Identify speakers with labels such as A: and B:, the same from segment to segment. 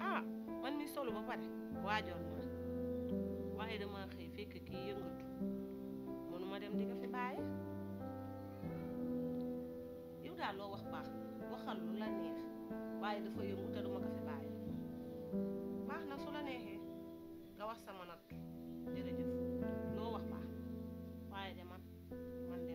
A: ah man mi solo ba pare waajoon na waaye dama xëy fekk kii yëngatu mënuma dem di ko fi bàyyi yow daal loo wax baax waxal lu la neex waaye dafa yëngu te duma ko fi bàyyi baax na su la neexee nga wax sama nag jërëjëf loo wax baax waaye de man man de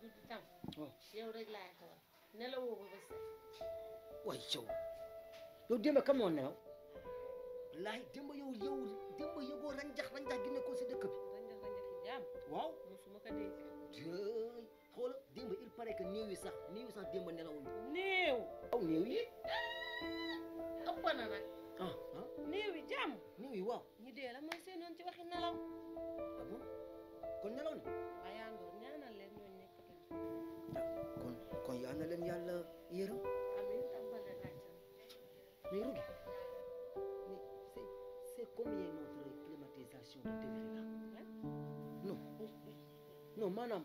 A: guddi tam waaw
B: yow rek laay xool nelawoo ba ba set
C: waay yow yow démb kam moo nelaw laay démb yow yow démb yëgoo ranjax ranjax gi nekkoon si dëkk bi
B: ranjax ranjax yi jaam
C: waaw
B: musuma ko dégg
C: jëy xoola démb il paraît que néew yi sax néew yi sax démb nelawuñu
B: néew
C: waaw néew yi
B: ëpp na nag
C: ah ah
B: néew yi jaam
C: néew yi waaw
B: ñu dee la mooy seen yoon ci waxi nelaw
C: ah bon kon nelaw na
B: waaye yaa ndoor ñaanal leen ñooñu nekk
C: tëdd kon kon yaa na leen yàlla yërëm
B: amiin tàbbal leen àjjana
C: mais Rougui mais c'est c'est combien notre climatisation de degré là non non maanaam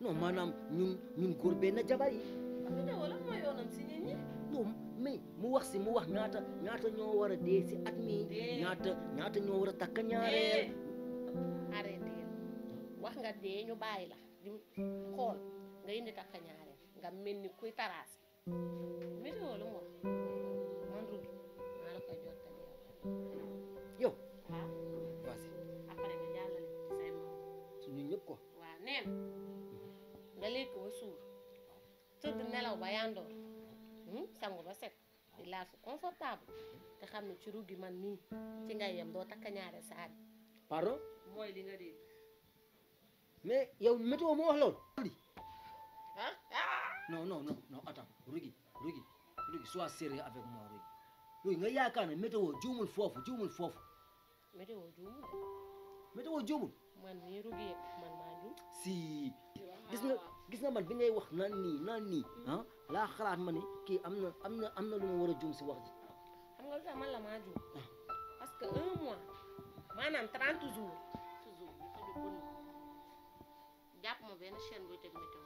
C: non maanaam ñun ñun góor benn jabar yi
B: Abida wala mooy yoonam si nit ñi.
C: non mais mu wax si mu wax ñaata ñaata ñoo war a dee si at mi
B: Dee.
C: ñaata ñaata ñoo war a takk ñaareel
B: arrêté wax nga dee ñu bàyyi la di xool nga indi takka ñaareel nga mel ni kuy taraas météo lu mu wax man Rugi maa la koy jottali yow waaw
C: vas-y
B: après nga jàllale ko ci say moom
C: su ñun ñëpp ko
B: waaw nee na nga lekk ba suur tëdd nelaw ba yandoor hmm, sangu ba set di laal fu confortable te xam ne ci Rugi man mii ci ngay yem doo takka ñaare saari
C: pardon
B: mooy li nga dégg
C: mais yow météo moo wax loolu.
B: ah
C: non non non non attends Rougui Rougui Rougui sois sérieux avec moi Rougui Rougui nga yaakaar ne météo juumul foofu juumul foofu
B: météo juumul
C: météo juumul
B: man mii Rougui man maa juum
C: si gis nga gis nga man bi ngay wax naan nii naan nii ah laa xalaat ma ni kii am na am na am na lu ma war a juum si wax ji.
B: xam nga lu tax man la maa juum. Ah. parce que un mois maanaam 30 jours. toujours ñu tudd ko nii jàpp ma benn chaîne buy teg météo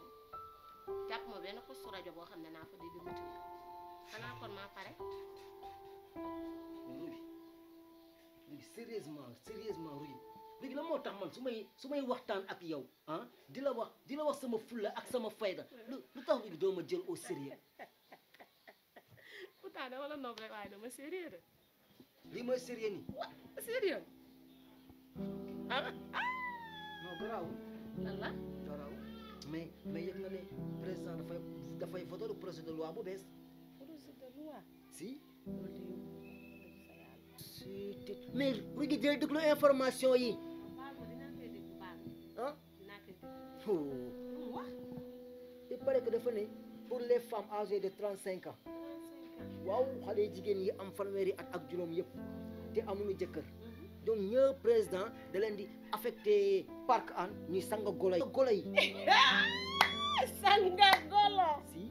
B: jàpp ma benn poste rajo boo xam ne naa fa dégg météo xanaa kon maa pare.
C: Ruy Ruy sérieusement sérieusement Ruy léegi la moo tax man su may su may waxtaan ak yow. ah di la wax di la wax sama fulla ak sama fayda lu lu tax léegi doo ma jël au sérieux
B: pourtant dama la nopp rek waaye dama sérieux de
C: lii mooy sérieux nii wa
B: sérieux ah
C: non garaaw
B: lan la
C: garaaw mais mais yëg nga ne président dafay dafay voter le projet de loi bu bees
B: projet de loi
C: si
B: loolu de yóbbu ma ko dëgg fa yàlla.
C: surtout mais Rougui jël déglu information yi
B: baal ma dinaa koy dégg baal
C: ah.
B: dinaa koy dégg.
C: oh.
B: lu mu wax.
C: il paraît que dafa ne pour les femmes âgées de 35 ans waaw xale yu jigéen yi am fanweeri at ak juróom yëpp te amuñu jëkkër donc ñëpp président da leen di affecté parc an ñuy sang golo yi. golo yi
B: sanga golo.
C: si